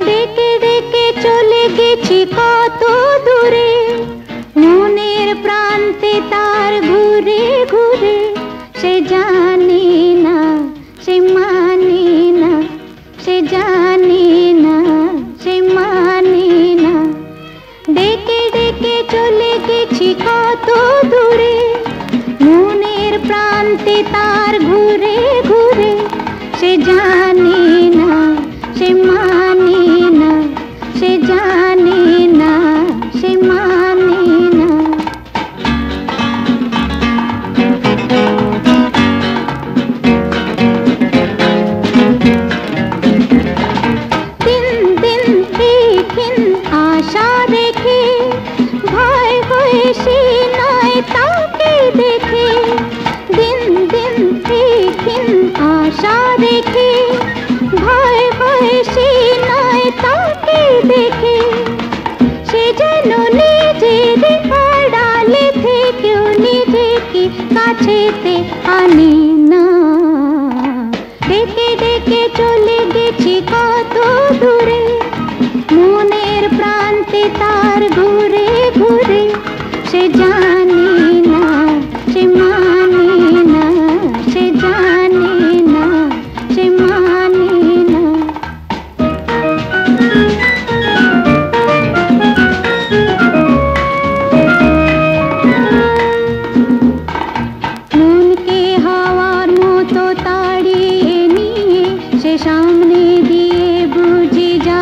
ডেকে ডেকে চলে গেছি কত চলে গেছি কত দূরে। মনের প্রান্তে তার ঘুরে ঘুরে সে জানি কাছেতে আনে না। ডেকে ডেকে চলে গেছি কত দূরে। মনের প্রান্তে তার ঘুরে ঘুরে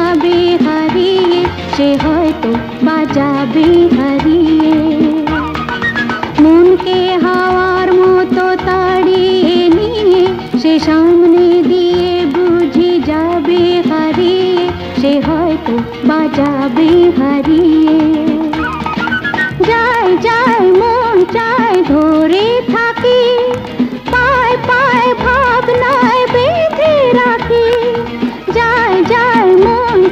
যাবে হারিয়ে, সে হয়তো বাজাবে হারিয়ে। মনকে হাওয়ার মতো তাড়িয়ে নিয়ে, সে সামনে দিয়ে বুঝি যাবে হারিয়ে, সে হয়তো বাজাবে হারিয়ে।